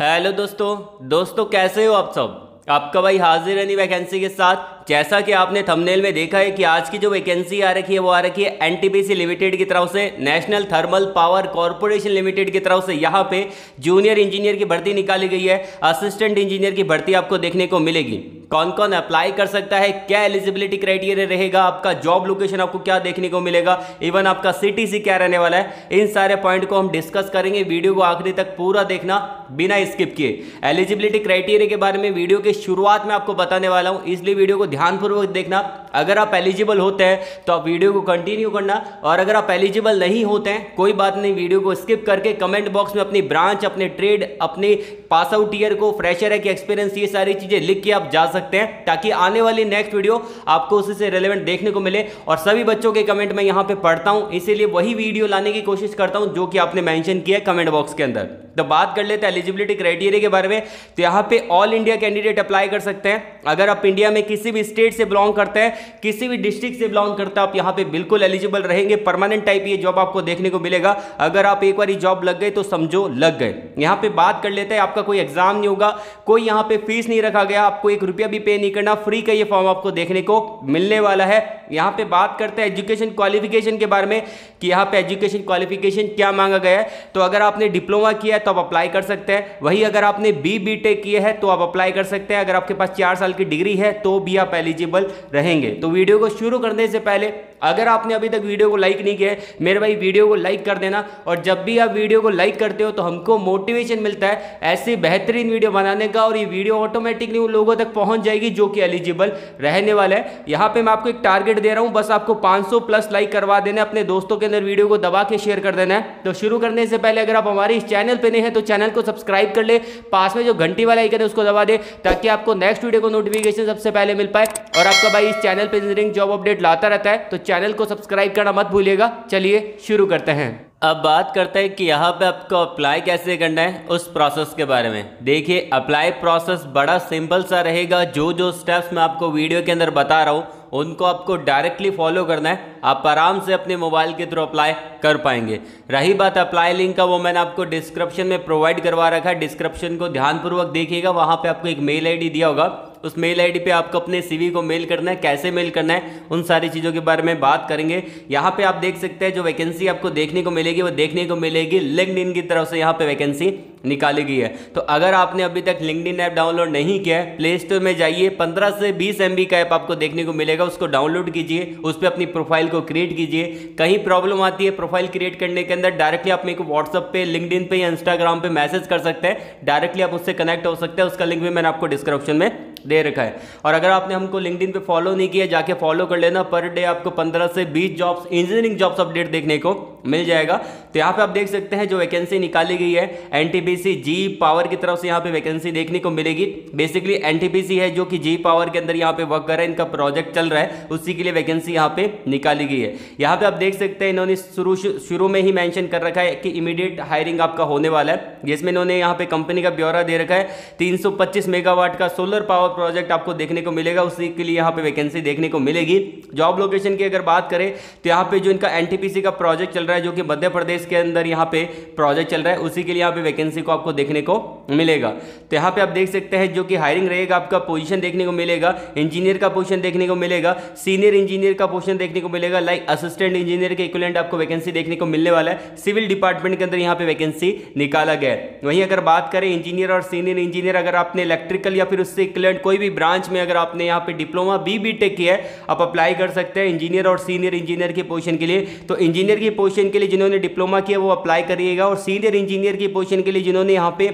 Hello दोस्तों दोस्तों कैसे हो आप सब? आपका भाई हाजिर है वैकेंसी के साथ। जैसा कि आपने थंबनेल में देखा है कि आज की जो वैकेंसी आ रखी है, वो आ रखी है एनटीपीसी लिमिटेड की तरफ़ से National Thermal Power Corporation Limited की तरफ़ से। यहाँ पे जूनियर इंजीनियर की भर्ती निकाली गई है असिस्टेंट इंजीनियर की भर्ती आपको देखने को मिलेगी। कौन कौन अप्लाई कर सकता है, क्या एलिजिबिलिटी क्राइटेरिया रहेगा, आपका जॉब लोकेशन आपको क्या देखने को मिलेगा इवन आपका सिटी क्या रहने वाला है, इन सारे पॉइंट को हम डिस्कस करेंगे। वीडियो को आखिरी तक पूरा देखना, बिना स्किप किए। एलिजिबिलिटी क्राइटेरिया के बारे में वीडियो के शुरुआत में आपको बताने वाला हूँ, इसलिए वीडियो को ध्यानपूर्वक देखना। अगर आप एलिजिबल होते हैं तो आप वीडियो को कंटिन्यू करना। और अगर आप एलिजिबल नहीं होते हैं, कोई बात नहीं वीडियो को स्किप करके कमेंट बॉक्स में अपनी ब्रांच अपने ट्रेड अपने पास आउट ईयर को फ्रेशर है कि एक्सपीरियंस ये सारी चीज़ें लिख के आप जा सकते हैं, ताकि आने वाली नेक्स्ट वीडियो आपको उसी से रिलेवेंट देखने को मिले। और सभी बच्चों के कमेंट में यहाँ पे पढ़ता हूँ, इसीलिए वही वीडियो लाने की कोशिश करता हूँ, जो कि आपने मैंशन किया है कमेंट बॉक्स के अंदर। तो बात कर लेते हैं एलिजिबिलिटी क्राइटेरिया के बारे में। तो यहाँ पे ऑल इंडिया कैंडिडेट अप्लाई कर सकते हैं। अगर आप इंडिया में किसी भी स्टेट से बिलोंग करते हैं किसी भी डिस्ट्रिक्ट से बिलोंग करते हैं, आप यहाँ पे बिल्कुल एलिजिबल रहेंगे परमानेंट टाइप ये जॉब आपको देखने को मिलेगा। अगर आप एक बार जॉब लग गए तो समझो लग गए। यहाँ पे बात कर लेते हैं, आपका कोई एग्ज़ाम नहीं होगा, कोई यहाँ पे फ़ीस नहीं रखा गया, आपको एक रुपया भी पे नहीं करना फ्री का ये फॉर्म आपको देखने को मिलने वाला है। यहाँ पे बात करते हैं एजुकेशन क्वालिफिकेशन के बारे में, कि यहाँ पे एजुकेशन क्वालिफिकेशन क्या मांगा गया है। तो अगर आपने डिप्लोमा किया है तो आप अप्लाई कर सकते हैं। वही अगर आपने बी बी टेक किए है तो आप अप्लाई कर सकते हैं। अगर आपके पास चार साल की डिग्री है तो भी आप एलिजिबल रहेंगे। तो वीडियो को शुरू करने से पहले अगर आपने अभी तक वीडियो को लाइक नहीं किया है, मेरे भाई वीडियो को लाइक कर देना और जब भी आप वीडियो को लाइक करते हो तो हमको मोटिवेशन मिलता है ऐसी बेहतरीन वीडियो बनाने का और ये वीडियो ऑटोमेटिकली उन लोगों तक पहुँच जाएगी जो कि एलिजिबल रहने वाला है। यहाँ पे मैं आपको एक टारगेट दे रहा हूँ, बस आपको 500 प्लस लाइक करवा देना अपने दोस्तों के अंदर वीडियो को दबा के शेयर कर देना है। तो शुरू करने से पहले अगर आप हमारे इस चैनल पर नहीं है तो चैनल को सब्सक्राइब कर ले, पास में जो घंटी वाला आइकन है उसको दबा दे, ताकि आपको नेक्स्ट वीडियो को नोटिफिकेशन सबसे पहले मिल पाए और आपका भाई इस चैनल पर इंजीनियरिंग जॉब अपडेट लाता रहता है। तो चैनल को सब्सक्राइब करना मत भूलिएगा। चलिए शुरू करते हैं। अब बात करते हैं कि यहाँ पे आपको अप्लाई कैसे करना है, उस प्रोसेस के बारे में। देखिए अप्लाई प्रोसेस बड़ा सिंपल सा रहेगा। जो जो स्टेप्स मैं आपको वीडियो के अंदर बता रहा हूँ, उनको आपको डायरेक्टली फॉलो करना है। आप आराम से अपने मोबाइल के थ्रू अप्लाई कर पाएँगे। रही बात अप्लाई लिंक का, वो मैंने आपको डिस्क्रिप्शन में प्रोवाइड करवा रखा है। डिस्क्रिप्शन को ध्यानपूर्वक देखिएगा। वहाँ पर आपको एक मेल आईडी दिया होगा। उस मेल आईडी पे आपको अपने सीवी को मेल करना है, कैसे मेल करना है, उन सारी चीज़ों के बारे में बात करेंगे। यहाँ पे आप देख सकते हैं जो वैकेंसी आपको देखने को मिलेगी, वो देखने को मिलेगी लिंक्ड की तरफ़ से यहाँ पे वैकेंसी निकाली गई है। तो अगर आपने अभी तक लिंकड इन ऐप डाउनलोड नहीं किया है प्ले स्टोर में जाइए 15 से 20 एम का ऐप आपको देखने को मिलेगा, उसको डाउनलोड कीजिए, उस पर अपनी प्रोफ़ाइल को क्रिएट कीजिए। कहीं प्रॉब्लम आती है प्रोफ़ाइल क्रिएट करने के अंदर डायरेक्टली आप मेरे को व्हाट्सअप पे लिंकड पे या इंस्टाग्राम पे मैसेज कर सकते हैं। डायरेक्टली आप उससे कनेक्ट हो सकते हैं, उसका लिंक भी मैंने आपको डिस्क्रिप्शन में दे रखा है। और अगर आपने हमको लिंकड पे फॉलो नहीं किया, जाके फॉलो कर लेना। पर डे आपको 15 से 20 जॉब्स इंजीनियरिंग जॉब्स अपडेट देखने को। मिल जाएगा। तो यहाँ पे आप देख सकते हैं जो वैकेंसी निकाली गई है एनटीपीसी जी पावर की तरफ़ से यहाँ पे वैकेंसी देखने को मिलेगी। बेसिकली एनटीपीसी है जो कि जी पावर के अंदर यहाँ पे वर्क कर रहा है, इनका प्रोजेक्ट चल रहा है, उसी के लिए वैकेंसी यहाँ पे निकाली गई है। यहाँ पे आप देख सकते हैं इन्होंने शुरू शुरू में ही मैंशन कर रखा है कि इमीडिएट हायरिंग आपका होने वाला है, जिसमें इन्होंने यहाँ पे कंपनी का ब्यौरा दे रखा है। तीन सौ पच्चीस मेगावाट का सोलर पावर प्रोजेक्ट आपको देखने को मिलेगा, उसी के लिए यहाँ पे वैकेंसी देखने को मिलेगी। जॉब लोकेशन की अगर बात करें तो यहाँ पे जो इनका एनटीपीसी का प्रोजेक्ट चल रहा है जो कि मध्य प्रदेश के अंदर यहाँ पे प्रोजेक्ट चल रहा है, उसी के लिए यहाँ पे वैकेंसी को आपको देखने को मिलेगा। तो यहाँ पे आप देख सकते हैं जो कि हायरिंग रहेगा, आपका पोजीशन देखने को मिलेगा इंजीनियर का पोजीशन देखने को मिलेगा सीनियर इंजीनियर का पोजीशन देखने को मिलेगा लाइक असिस्टेंट इंजीनियर के इक्वलेंट आपको वैकेंसी देखने को मिलने वाला है। सिविल डिपार्टमेंट के अंदर यहाँ पे वैकेंसी निकाला गया है। वहीं अगर बात करें इंजीनियर और सीनियर इंजीनियर अगर आपने इलेक्ट्रिकल या फिर उससे इक्वलेंट कोई भी ब्रांच में अगर आपने यहाँ पे डिप्लोमा बी बी टेक किया है, आप अप्लाई कर सकते हैं इंजीनियर और सीनियर इंजीनियर की पोजिशन के लिए। तो इंजीनियर की पोजीशन के लिए जिन्होंने डिप्लोमा किया, वो अप्लाई करिएगा और सीनियर इंजीनियर की पोजीशन के लिए जिन्होंने यहाँ पे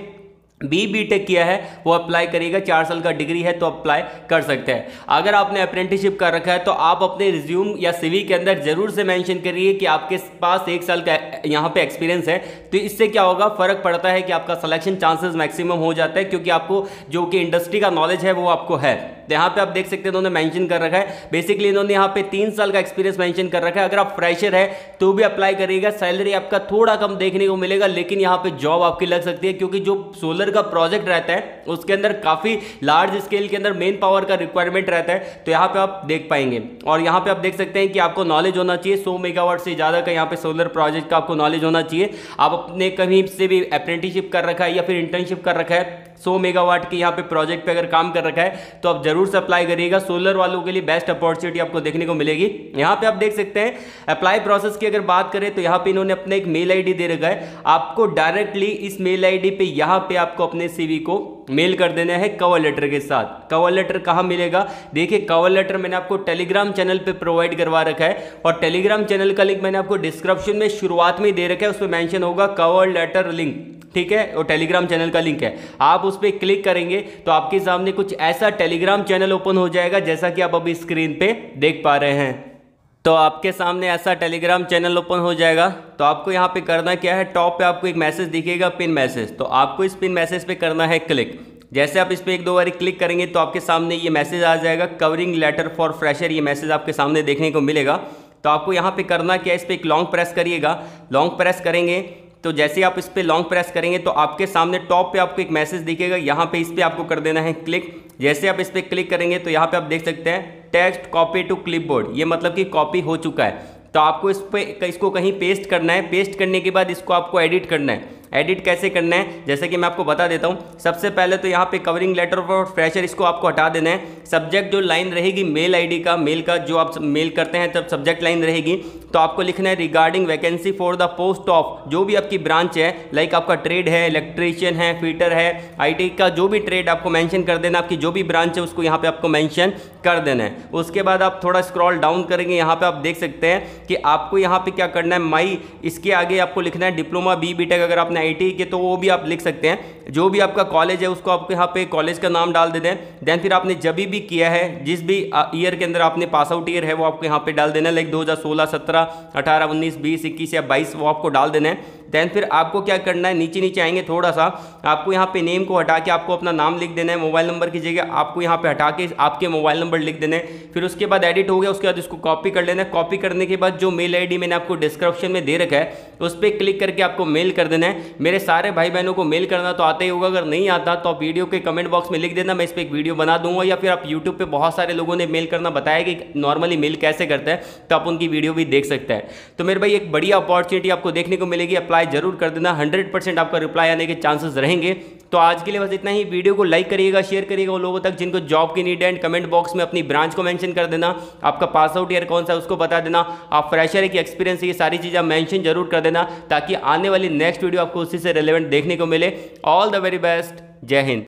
बी बी टेक किया है, वो अप्लाई करिएगा। चार साल का डिग्री है तो अप्लाई कर सकते हैं। अगर आपने अप्रेंटिसशिप कर रखा है तो आप अपने रिज्यूम या सीवी के अंदर ज़रूर से मेंशन करिए कि आपके पास एक साल का, यहाँ पे एक्सपीरियंस है। तो इससे क्या होगा? फ़र्क पड़ता है कि आपका सिलेक्शन चांसेस मैक्सिमम हो जाता है, क्योंकि आपको जो कि इंडस्ट्री का नॉलेज है, वो आपको है। तो यहाँ पे आप देख सकते हैं इन्होंने मेंशन कर रखा है। बेसिकली इन्होंने यहाँ पे तीन साल का एक्सपीरियंस मेंशन कर रखा है। अगर आप फ्रेशर है तो भी अप्लाई करिएगा। सैलरी आपका थोड़ा कम देखने को मिलेगा, लेकिन यहाँ पे जॉब आपकी लग सकती है, क्योंकि जो सोलर का प्रोजेक्ट रहता है, उसके अंदर काफ़ी लार्ज स्केल के अंदर मेन पावर का रिक्वायरमेंट रहता है। तो यहाँ पे आप देख पाएँगे। और यहाँ पे आप देख सकते हैं कि आपको नॉलेज होना चाहिए। सौ मेगावाट से ज़्यादा का यहाँ पे सोलर प्रोजेक्ट का आपको नॉलेज होना चाहिए। आप अपने कहीं से भी अप्रेंटिसशिप कर रखा है या फिर इंटर्नशिप कर रखा है सौ मेगावाट के यहाँ पे प्रोजेक्ट पे अगर काम कर रखा है तो आप ज़रूर से अप्लाई करिएगा। सोलर वालों के लिए बेस्ट अपॉर्चुनिटी आपको देखने को मिलेगी। यहाँ पे आप देख सकते हैं अप्लाई प्रोसेस की अगर बात करें तो यहाँ पे इन्होंने अपने एक मेल आईडी दे रखा है। आपको डायरेक्टली इस मेल आईडी पे, यहाँ पे आपको अपने सीवी को मेल कर देना है कवर लेटर के साथ। कवर लेटर कहाँ मिलेगा? देखिए कवर लेटर मैंने आपको टेलीग्राम चैनल पे प्रोवाइड करवा रखा है और टेलीग्राम चैनल का लिंक मैंने आपको डिस्क्रिप्शन में शुरुआत में ही दे रखा है। उस पर मैंशन होगा कवर लेटर लिंक ठीक है? वो टेलीग्राम चैनल का लिंक है। आप उस पर क्लिक करेंगे तो आपके सामने कुछ ऐसा टेलीग्राम चैनल ओपन हो जाएगा जैसा कि आप अभी स्क्रीन पे देख पा रहे हैं। तो आपके सामने ऐसा टेलीग्राम चैनल ओपन हो जाएगा। तो आपको यहाँ पे करना क्या है? टॉप पे आपको एक मैसेज दिखेगा पिन मैसेज तो आपको इस पिन मैसेज पे करना है क्लिक जैसे आप इस पर एक दो बार क्लिक करेंगे तो आपके सामने ये मैसेज आ जाएगा। कवरिंग लेटर फॉर फ्रेशर ये मैसेज आपके सामने देखने को मिलेगा। तो आपको यहाँ पे करना क्या है? इस पर एक लॉन्ग प्रेस करिएगा। लॉन्ग प्रेस करेंगे। तो जैसे आप इस पर लॉन्ग प्रेस करेंगे तो आपके सामने टॉप पे आपको एक मैसेज दिखेगा, यहाँ पे इस पर आपको कर देना है क्लिक जैसे आप इस पर क्लिक करेंगे तो यहाँ पे आप देख सकते हैं टेक्स्ट कॉपी टू क्लिपबोर्ड ये मतलब कि कॉपी हो चुका है। तो आपको इस पर इसको कहीं पेस्ट करना है। पेस्ट करने के बाद इसको आपको एडिट करना है। एडिट कैसे करना है? जैसे कि मैं आपको बता देता हूँ, सबसे पहले तो यहाँ पे कवरिंग लेटर और फ्रेशर इसको आपको हटा देना है। सब्जेक्ट जो लाइन रहेगी मेल आईडी का मेल का जो आप मेल करते हैं, तब सब्जेक्ट लाइन रहेगी। तो आपको लिखना है regarding vacancy for the post of जो भी आपकी ब्रांच है लाइक आपका ट्रेड है इलेक्ट्रीशियन है फीटर है आईटी का जो भी ट्रेड आपको मैंशन कर देना, आपकी जो भी ब्रांच है, उसको यहाँ पर आपको मैंशन कर देना है। उसके बाद आप थोड़ा स्क्रॉल डाउन करेंगे, यहाँ पर आप देख सकते हैं कि आपको यहाँ पर क्या करना है माई इसके आगे आपको लिखना है डिप्लोमा बी बी अगर आपने आईटी के तो वो भी आप लिख सकते हैं। जो भी आपका कॉलेज है, उसको आपके यहाँ पे कॉलेज का नाम डाल देते हैं। देन फिर आपने जब भी किया है, जिस भी ईयर के अंदर आपने पास आउट ईयर है, वो आपको यहाँ पे डाल देना। लाइक 2016 17 18 19 20 21 या 22 वो आपको डाल देना है। देन फिर आपको क्या करना है? नीचे नीचे आएँगे थोड़ा सा। आपको यहाँ पे नेम को हटा के आपको अपना नाम लिख देना है। मोबाइल नंबर की जगह आपको यहाँ पे हटा के आपके मोबाइल नंबर लिख देना है। फिर उसके बाद एडिट हो गया, उसके बाद इसको कॉपी कर लेना है। कॉपी करने के बाद जो मेल आईडी मैंने आपको डिस्क्रिप्शन में दे रखा है, उस पर क्लिक करके आपको मेल कर देना है। मेरे सारे भाई बहनों को मेल करना तो आता ही होगा। अगर नहीं आता तो आप वीडियो के कमेंट बॉक्स में लिख देना। मैं इस पर एक वीडियो बना दूँगा या फिर आप यूट्यूब पर बहुत सारे लोगों ने मेल करना बताया कि नॉर्मली मेल कैसे करता है तो आप उनकी वीडियो भी देख सकते हैं। तो मेरे भाई, एक बढ़िया अपॉर्चुनिटी आपको देखने को मिलेगी। अप्लाई ज़रूर कर देना। हंड्रेड परसेंट आपका रिप्लाई आने के चांसेस रहेंगे। तो आज के लिए बस इतना ही। वीडियो को लाइक करिएगा शेयर करिएगा उन लोगों तक जिनको जॉब की नीड एंड कमेंट बॉक्स में अपनी ब्रांच को मेंशन कर देना। आपका पास आउट ईयर कौन सा है उसको बता देना। आप फ्रेशर है कि एक्सपीरियंस ये सारी चीज़ें मैंशन ज़रूर कर देना ताकि आने वाली नेक्स्ट वीडियो आपको उसी से रिलेवेंट देखने को मिले। ऑल द वेरी बेस्ट जय हिंद।